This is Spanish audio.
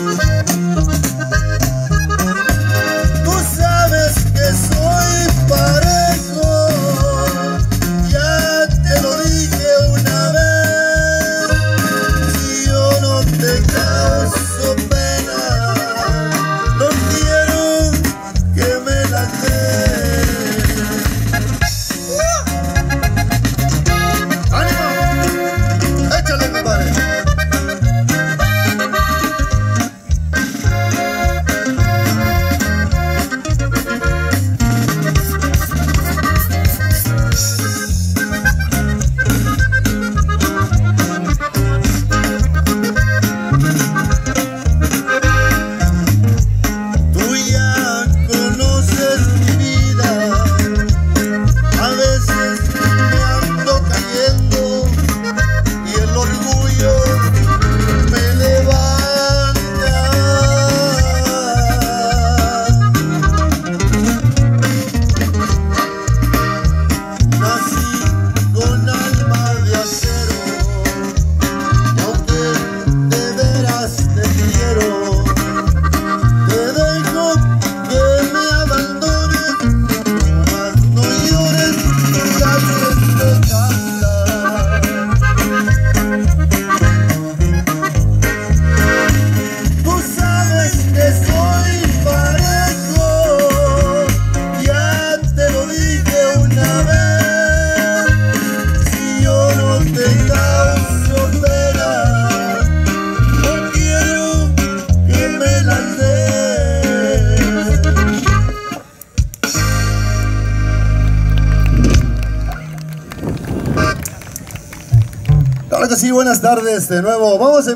Mm-hmm. Claro que sí, buenas tardes de nuevo. Vamos a